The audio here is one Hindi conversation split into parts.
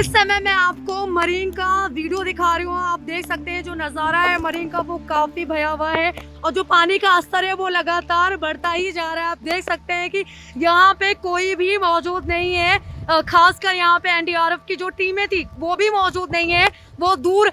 इस समय मैं आपको मरीन का वीडियो दिखा रही हूँ। आप देख सकते हैं जो नज़ारा है मरीन का, वो काफ़ी भयावह है और जो पानी का स्तर है वो लगातार बढ़ता ही जा रहा है। आप देख सकते हैं कि यहाँ पे कोई भी मौजूद नहीं है। खासकर यहाँ पे एनडीआरएफ की जो टीमें थी, वो भी मौजूद नहीं है। वो दूर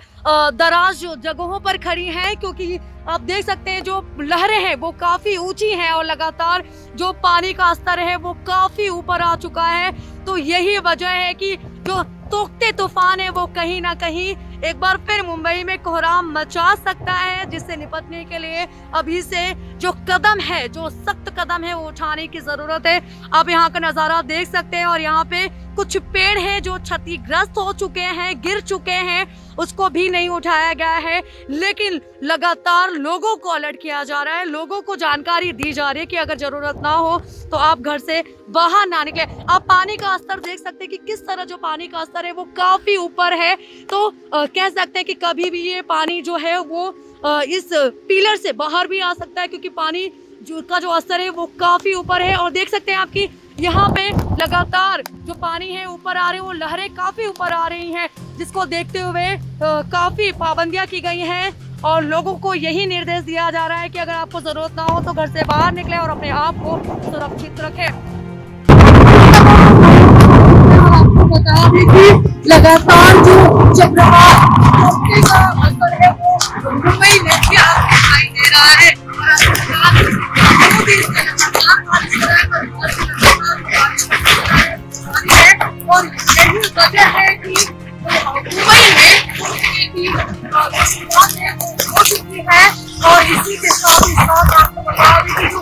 दराज जगहों पर खड़ी हैं क्योंकि आप देख सकते हैं जो लहरें हैं, वो काफ़ी ऊँची हैं और लगातार जो पानी का स्तर है वो काफ़ी ऊपर आ चुका है। तो यही वजह है कि जो तोकते तूफ़ान है, वो कहीं ना कहीं एक बार फिर मुंबई में कोहराम मचा सकता है, जिससे निपटने के लिए अभी से जो कदम है, जो सख्त कदम है, वो उठाने की ज़रूरत है। आप यहाँ का नज़ारा देख सकते हैं और यहाँ पे कुछ पेड़ हैं जो क्षतिग्रस्त हो चुके हैं गिर चुके हैं उसको भी नहीं उठाया गया है लेकिन लगातार लोगों को अलर्ट किया जा रहा है लोगों को जानकारी दी जा रही है कि अगर ज़रूरत ना हो तो आप घर से बाहर ना निकले। आप पानी का स्तर देख सकते हैं कि किस तरह जो पानी का स्तर है वो काफ़ी ऊपर है। तो आ, कह सकते हैं कि कभी भी ये पानी जो है वो आ, इस पिलर से बाहर भी आ सकता है क्योंकि पानी जो का जो स्तर है वो काफ़ी ऊपर है। और देख सकते हैं आपकी यहाँ पे लगातार जो पानी है ऊपर आ रहे वो लहरें काफ़ी ऊपर आ रही हैं, जिसको देखते हुए काफ़ी पाबंदियाँ की गई हैं और लोगों को यही निर्देश दिया जा रहा है कि अगर आपको ज़रूरत ना हो तो घर से बाहर निकले और अपने आप को सुरक्षित रखें। लगातार जो चक्रवात का है वो और यही वजह है कि मुंबई में हो है, और इसी के साथ ही साथ आपको बता दें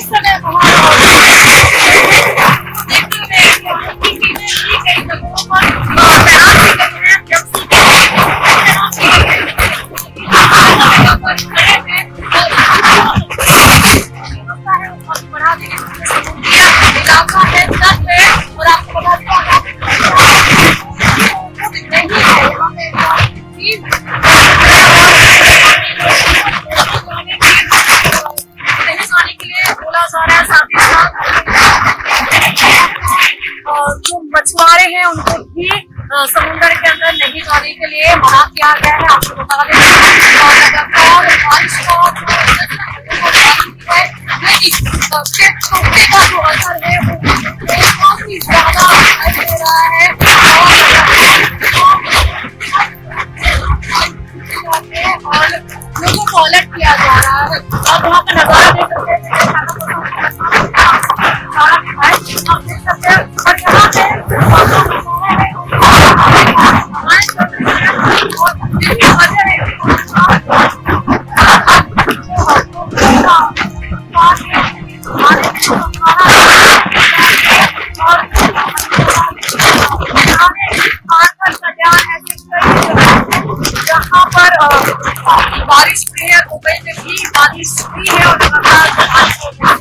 इस समय लिए मना किया गया है। आपको बता दें लगातार बारिश का जो असर है, वो में भी बारिश भी है और